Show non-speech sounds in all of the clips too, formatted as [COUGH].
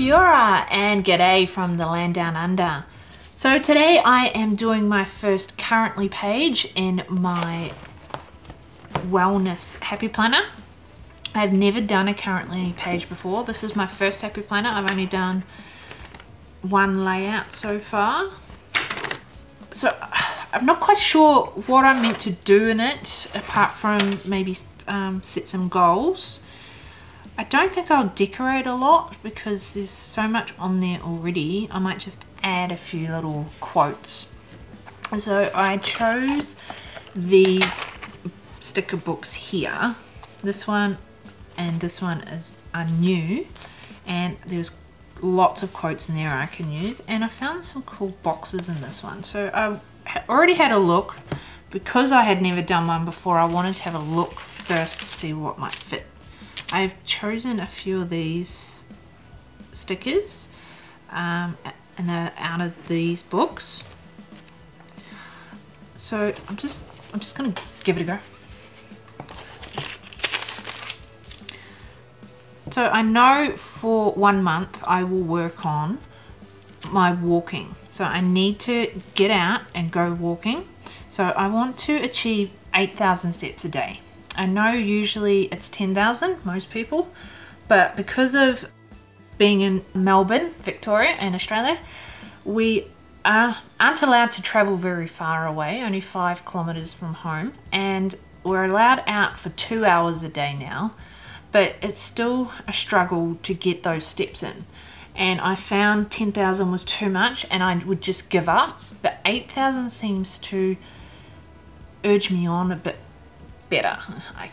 Kia and g'day from the land down under. So today I am doing my first currently page in my wellness happy planner. I've never done a currently page before. This is my first happy planner. I've only done one layout so far. So [SIGHS] I'm not quite sure what I'm meant to do in it apart from maybe um, set some goals. I don't think I'll decorate a lot because there's so much on there already. I might just add a few little quotes. So I chose these sticker books here. This one and this one is are new and there's lots of quotes in there I can use and I found some cool boxes in this one. So I already had a look because I had never done one before I wanted to have a look first to see what might fit I've chosen a few of these stickers um, and they're out of these books. So I'm just I'm just gonna give it a go. So I know for one month I will work on my walking. So I need to get out and go walking. So I want to achieve 8,000 steps a day. I know usually it's 10,000, most people, but because of being in Melbourne, Victoria and Australia, we are, aren't allowed to travel very far away, only five kilometres from home, and we're allowed out for two hours a day now, but it's still a struggle to get those steps in. And I found 10,000 was too much and I would just give up, but 8,000 seems to urge me on a bit better. I,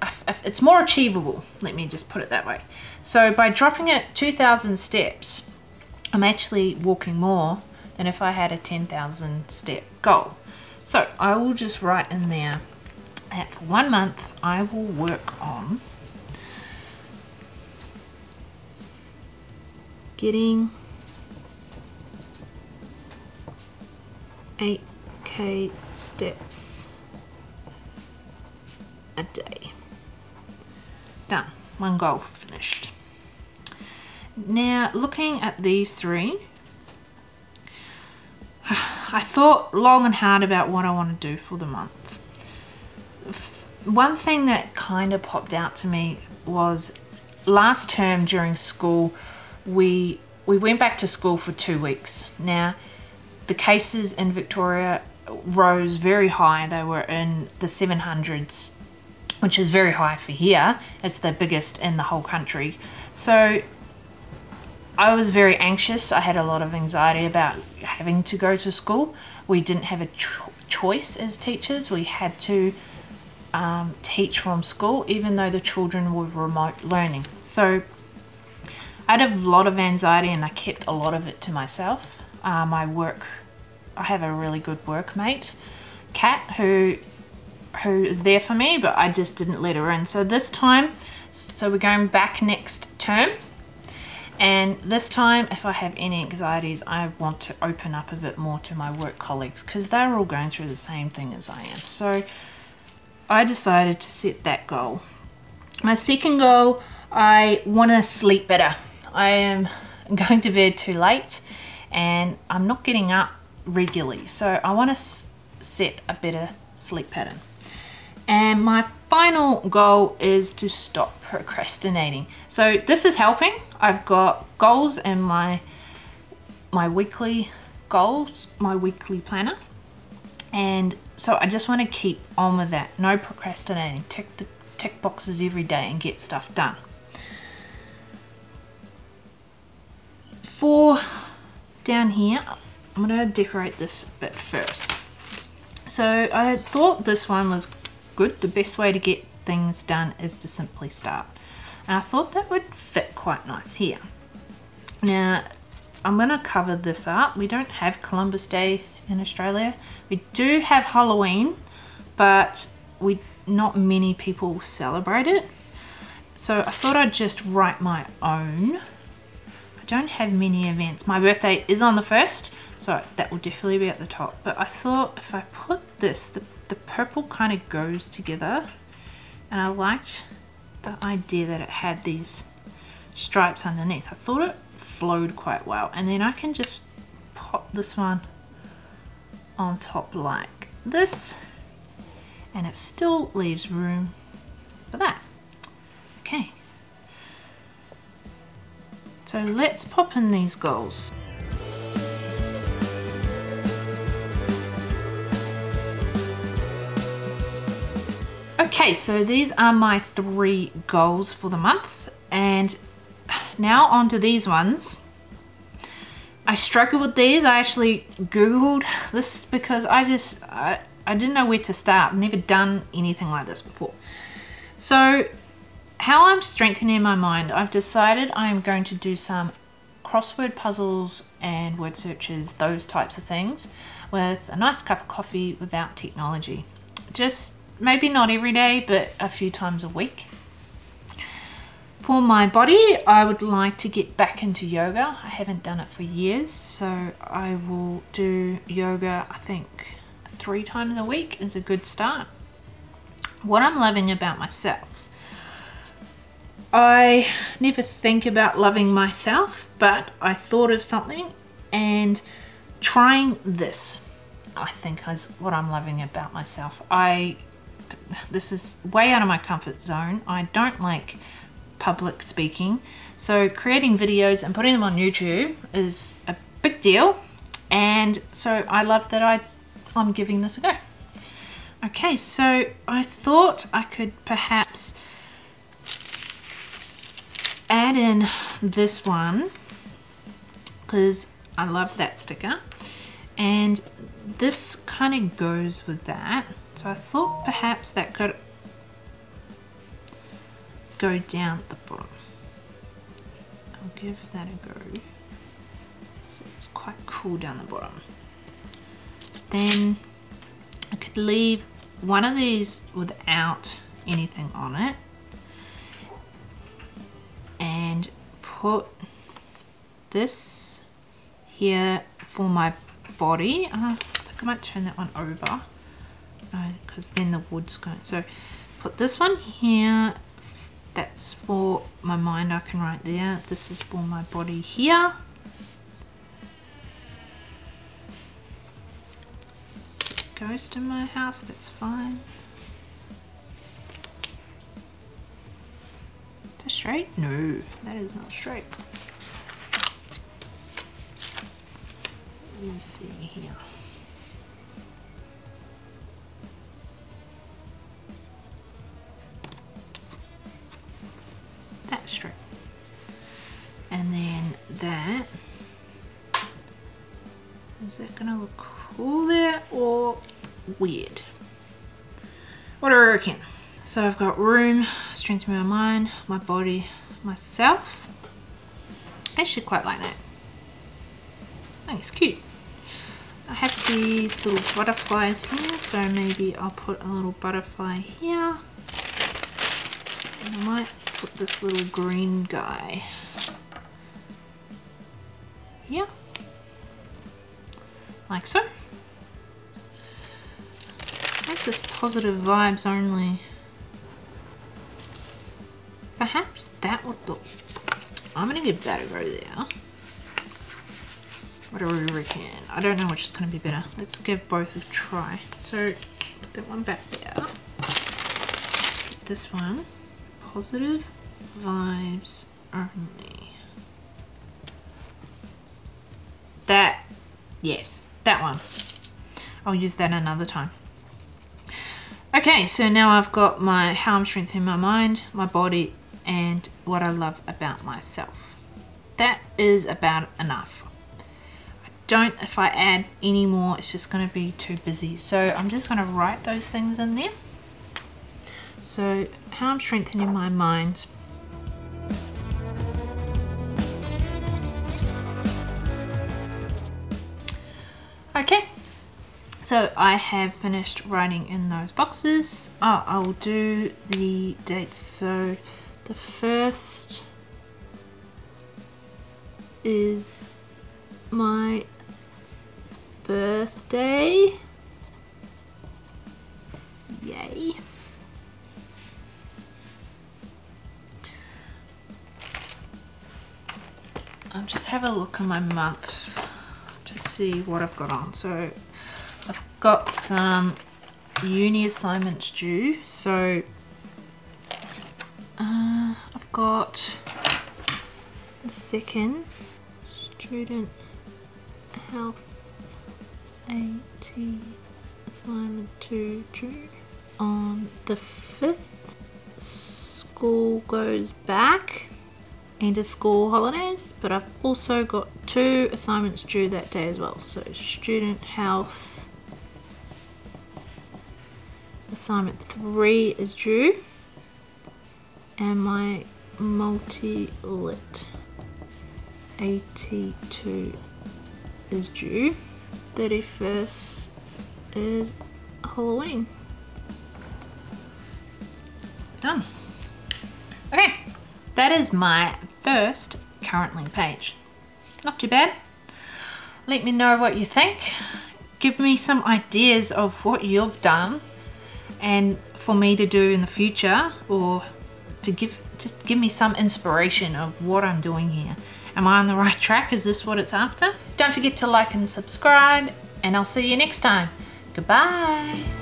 I, it's more achievable, let me just put it that way. So by dropping it 2,000 steps, I'm actually walking more than if I had a 10,000 step goal. So I will just write in there that for one month I will work on getting 8k steps a day. Done. One goal finished. Now, looking at these three, [SIGHS] I thought long and hard about what I want to do for the month. One thing that kind of popped out to me was last term during school, we we went back to school for two weeks. Now, the cases in Victoria rose very high. They were in the 700s which is very high for here. It's the biggest in the whole country. So I was very anxious. I had a lot of anxiety about having to go to school. We didn't have a cho choice as teachers. We had to um, teach from school, even though the children were remote learning. So I had a lot of anxiety and I kept a lot of it to myself. Uh, my work, I have a really good workmate, Kat, who who is there for me, but I just didn't let her in. So this time, so we're going back next term. And this time, if I have any anxieties, I want to open up a bit more to my work colleagues because they're all going through the same thing as I am. So I decided to set that goal. My second goal, I want to sleep better. I am [LAUGHS] going to bed too late and I'm not getting up regularly. So I want to set a better sleep pattern. And my final goal is to stop procrastinating. So this is helping. I've got goals in my my weekly goals, my weekly planner. And so I just want to keep on with that. No procrastinating. Tick the tick boxes every day and get stuff done. For down here, I'm going to decorate this bit first. So I thought this one was good. The best way to get things done is to simply start. And I thought that would fit quite nice here. Now, I'm going to cover this up. We don't have Columbus Day in Australia. We do have Halloween, but we not many people celebrate it. So I thought I'd just write my own. I don't have many events. My birthday is on the 1st, so that will definitely be at the top. But I thought if I put this, the the purple kind of goes together and I liked the idea that it had these stripes underneath. I thought it flowed quite well. And then I can just pop this one on top like this and it still leaves room for that. Okay. So let's pop in these goals. Okay, so these are my three goals for the month. And now onto these ones. I struggled with these. I actually Googled this because I just, I, I didn't know where to start. I've never done anything like this before. So how I'm strengthening my mind, I've decided I'm going to do some crossword puzzles and word searches, those types of things, with a nice cup of coffee without technology. Just maybe not every day, but a few times a week. For my body, I would like to get back into yoga. I haven't done it for years, so I will do yoga, I think, three times a week is a good start. What I'm loving about myself. I never think about loving myself, but I thought of something and trying this, I think is what I'm loving about myself. I this is way out of my comfort zone. I don't like public speaking. So creating videos and putting them on YouTube is a big deal. And so I love that I, I'm giving this a go. Okay, so I thought I could perhaps add in this one because I love that sticker. And this kind of goes with that. So I thought perhaps that could go down the bottom. I'll give that a go. So it's quite cool down the bottom. Then I could leave one of these without anything on it and put this here for my body. Uh, I might turn that one over because then the wood's going. So put this one here. That's for my mind, I can write there. This is for my body here. Ghost in my house, that's fine. That straight? No, that is not straight. Let me see here. And then that. Is that gonna look cool there or weird? What do I reckon? So I've got room, strengthening my mind, my body, myself. I actually quite like that. I think it's cute. I have these little butterflies here, so maybe I'll put a little butterfly here. And I might put this little green guy Yeah. like so. Make this positive vibes only. Perhaps that would look, I'm gonna give that a go there. What do we reckon? I don't know which is gonna be better. Let's give both a try. So put that one back there. This one positive vibes only. That, yes, that one. I'll use that another time. Okay, so now I've got my how I'm strengthening my mind, my body, and what I love about myself. That is about enough. I don't, if I add any more, it's just going to be too busy. So I'm just going to write those things in there. So how I'm strengthening my mind. Okay, so I have finished writing in those boxes. Oh, I'll do the dates. So the first is my birthday. Have a look at my month to see what I've got on. So I've got some uni assignments due. So uh, I've got second student health AT assignment 2 due on the 5th school goes back into school holidays but I've also got two assignments due that day as well. So student health assignment 3 is due and my multi-lit AT2 is due. 31st is Halloween. Done. Okay that is my first currently page not too bad let me know what you think give me some ideas of what you've done and for me to do in the future or to give just give me some inspiration of what I'm doing here. Am I on the right track? Is this what it's after? Don't forget to like and subscribe and I'll see you next time. Goodbye.